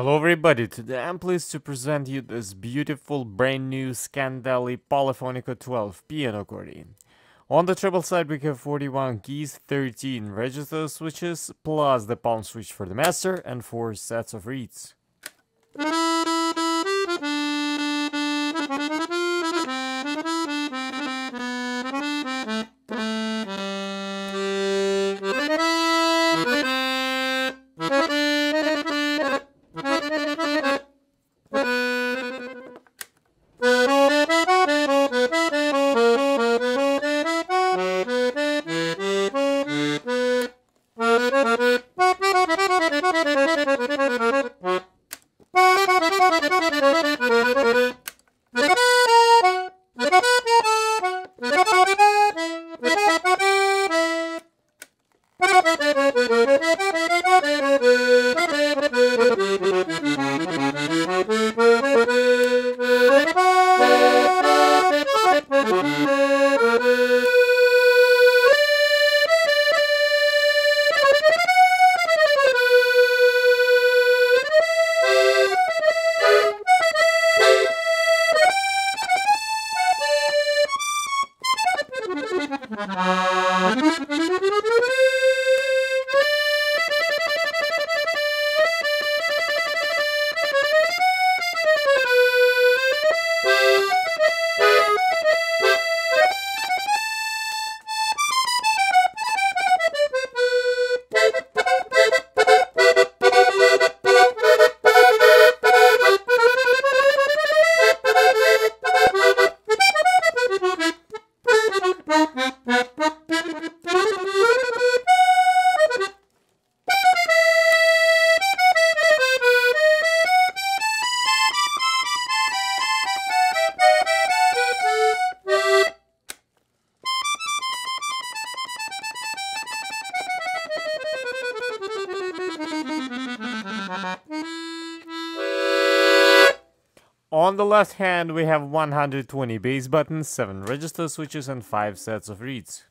Hello everybody, today I'm pleased to present you this beautiful brand new Scandalli Polifonico 12 piano accordion. On the treble side we have 41 keys, 13 register switches, plus the palm switch for the master and 4 sets of reeds. Thank you. On the left hand we have 120 bass buttons, 7 register switches and 5 sets of reeds.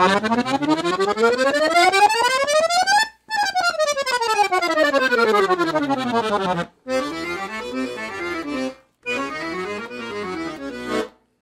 Thank